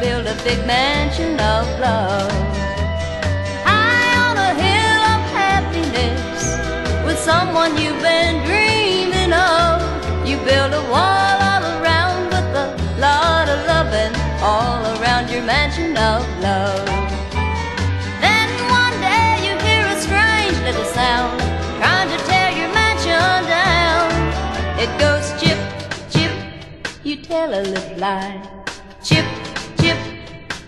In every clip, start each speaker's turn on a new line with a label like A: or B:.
A: build a big mansion of love. High on a hill of happiness with someone you've been dreaming of. You build a wall all around with a lot of loving all around your mansion of love. Then one day you hear a strange little sound trying to tear your mansion down. It goes chip, chip, you tell a little lie. Chip,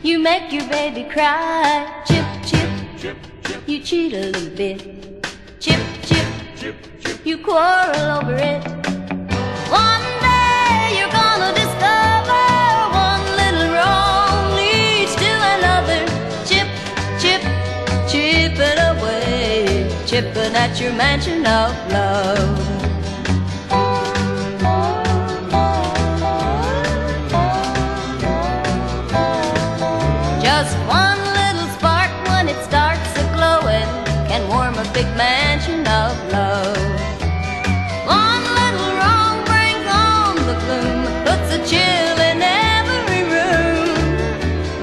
A: you make your baby cry. Chip, chip, chip, chip, you cheat a little bit. Chip, chip, chip, chip, you quarrel over it. One day you're gonna discover one little wrong leads to another. Chip, chip, chipping away, chipping at your mansion of love. Just one little spark when it starts a glowing can warm a big mansion of love. One little wrong brings on the gloom, puts a chill in every room.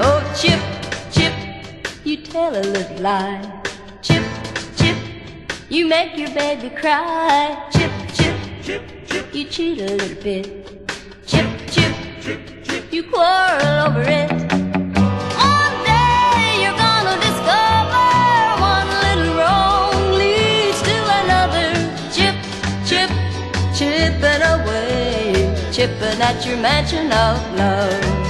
A: Oh, chip, chip, you tell a little lie. Chip, chip, you make your baby cry. Chip, chip, chip, chip, you cheat a little bit. Chip, chip, chip, chipping away, chipping at your mansion of love.